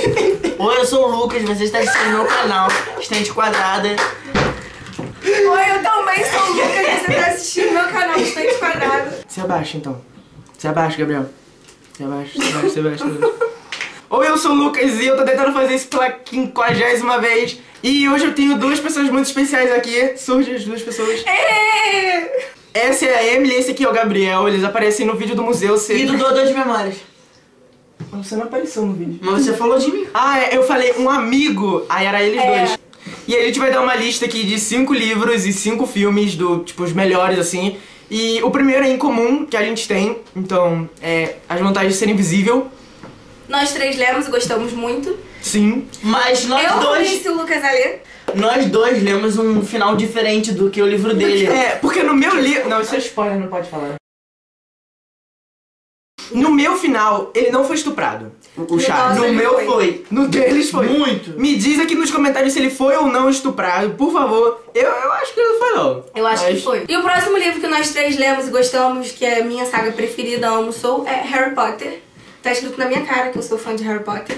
Oi, eu sou o Lucas, você está assistindo meu canal, Estante Quadrada. Oi, eu também sou o Lucas você tá assistindo meu canal Estante Quadrado. Se abaixa então. Se abaixa, Gabriel. Se abaixa, se abaixa, se abaixa. Se abaixa. Oi, eu sou o Lucas e eu tô tentando fazer isso pela quinquagésima vez. E hoje eu tenho duas pessoas muito especiais aqui. Surgem as duas pessoas. Essa é a Emily e esse aqui é o Gabriel. Eles aparecem no vídeo do museu. Você... E do doador de memórias. Você não apareceu no vídeo. Mas você falou de mim. Ah, é, eu falei um amigo. Aí era eles É. dois. E aí a gente vai dar uma lista aqui de cinco livros e cinco filmes do, tipo, os melhores, assim. E o primeiro é em comum que a gente tem. Então, é As Vantagens de Ser Invisível. Nós três lemos e gostamos muito. Sim. Mas nós eu dois, conheci o Lucas a ler. nós dois lemos um final diferente do que o livro dele. É, porque no meu livro. Não, isso é spoiler, não pode falar. No meu final, ele não foi estuprado. O, o No Charles. No meu foi. foi. No deles foi. Muito. Me diz aqui nos comentários se ele foi ou não estuprado, por favor. Eu, eu acho que ele não foi, não. Eu acho Mas- que foi. E o próximo livro que nós três lemos e gostamos, que é a minha saga preferida, amo, sou, é Harry Potter. Tá escrito na minha cara que eu sou fã de Harry Potter.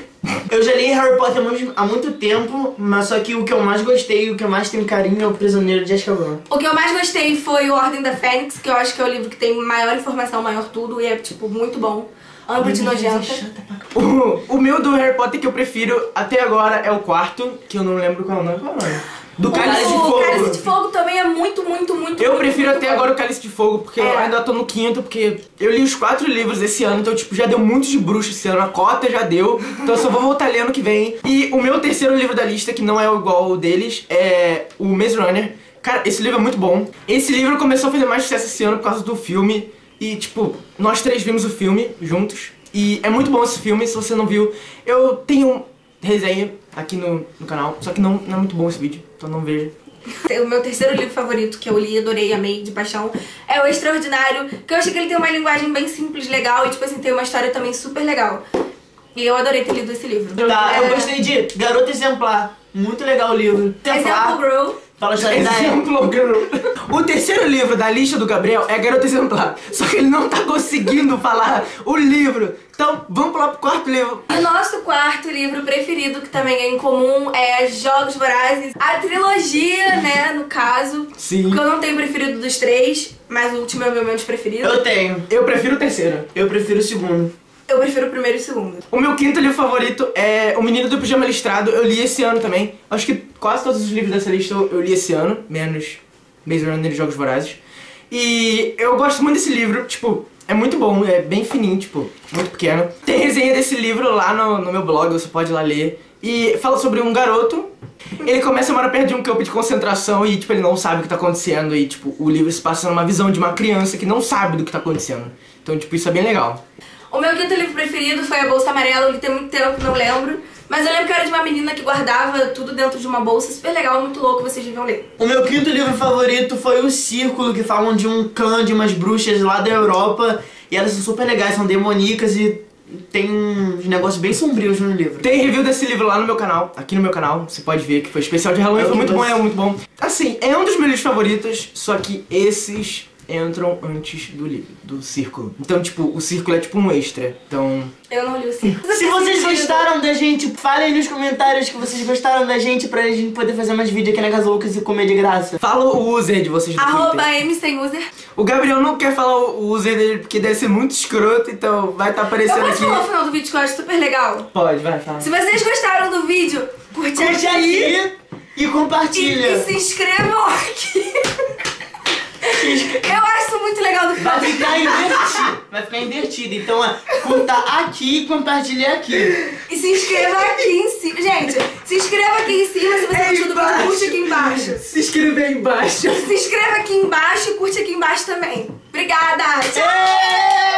Eu já li Harry Potter há muito- há muito tempo, mas só que o que eu mais gostei, o que eu mais tenho carinho é o Prisioneiro de Azkaban. O que eu mais gostei foi o Ordem da Fênix, que eu acho que é o livro que tem maior informação, maior tudo, e é, tipo, muito bom. Amo de nojenta. O, o meu do Harry Potter que eu prefiro até agora é o quarto, que eu não lembro qual é o nome. É o? Do Cálice de O Fogo. Cálice de Fogo também é muito, muito, muito Eu muito, prefiro muito até bom. agora o Cálice de Fogo, porque eu É. ainda tô no quinto, porque eu li os quatro livros esse ano, então, tipo, já deu muito de bruxo esse ano, a cota já deu, então eu só vou voltar lendo ano que vem. E o meu terceiro livro da lista, que não é igual ao deles, é o Maze Runner. Cara, esse livro é muito bom. Esse livro começou a fazer mais sucesso esse ano por causa do filme, e, tipo, nós três vimos o filme juntos, e é muito bom esse filme, se você não viu. Eu tenho resenha aqui no, no canal, só que não, não é muito bom esse vídeo, então não veja. O meu terceiro livro favorito que eu li, adorei, amei de paixão, é O Extraordinário, que eu achei que ele tem uma linguagem bem simples, legal, e tipo assim, tem uma história também super legal. E eu adorei ter lido esse livro. Tá, eu É, gostei de Garota Exemplar. Muito legal o livro. Exemplo Grow. Fala a história da Eva. Exemplo, girl. O terceiro livro da lista do Gabriel é Garota Exemplar. Só que ele não tá conseguindo falar o livro. Então, vamos pular pro quarto livro. O nosso quarto livro preferido, que também é em comum, é Jogos Vorazes. A trilogia, né, no caso. Sim. Porque eu não tenho preferido dos três, mas o último é o meu menos preferido. Eu tenho. Eu prefiro o terceiro. Eu prefiro o segundo. Eu prefiro o primeiro e o segundo. O meu quinto livro favorito é O Menino do Pijama Listrado. Eu li esse ano também. Acho que quase todos os livros dessa lista eu li esse ano, menos Maze Runner e Jogos Vorazes. E eu gosto muito desse livro, tipo, é muito bom, é bem fininho, tipo, muito pequeno. Tem resenha desse livro lá no, no meu blog, você pode ir lá ler. E fala sobre um garoto. Ele começa a morar perto de um campo de concentração e, tipo, ele não sabe o que tá acontecendo. E, tipo, o livro se passa numa visão de uma criança que não sabe do que tá acontecendo. Então, tipo, isso é bem legal. O meu quinto livro preferido foi A Bolsa Amarela, li tem muito tempo, não lembro. Mas eu lembro que era de uma menina que guardava tudo dentro de uma bolsa, super legal, muito louco, vocês deviam ler. O meu quinto livro favorito foi O Círculo, que falam de um clã de umas bruxas lá da Europa. E elas são super legais, são demoníacas e tem uns negócios bem sombrios no livro. Tem review desse livro lá no meu canal, aqui no meu canal, você pode ver que foi especial de Halloween, É foi muito bom, é muito bom. Assim, é um dos meus livros favoritos, só que esses entram antes do livro, do círculo. Então, tipo, o círculo é tipo um extra. Então, Eu não li o círculo. Se vocês gostaram da gente, falem nos comentários que vocês gostaram da gente pra gente poder fazer mais vídeo aqui na Casa Lucas e comer de graça. fala o user de vocês do Arroba Twitter. M sem user. O Gabriel não quer falar o user dele porque deve ser muito escroto, então vai estar Eu aparecendo posso aqui. falar o final do vídeo que eu acho super legal? Pode, vai, fala. Se vocês gostaram do vídeo, curte, Curte aqui aqui e e, compartilha. e se inscrevam aqui. Eu acho muito legal do final. Vai ficar invertido. Vai ficar invertido. Então, é, curta aqui e compartilhe aqui. E se inscreva aqui em cima. Gente, se inscreva aqui em cima se você É gostou do vídeo, curte aqui embaixo. Se inscreve aí embaixo. Se inscreva aqui embaixo e curte aqui embaixo também. Obrigada! Tchau! Ei!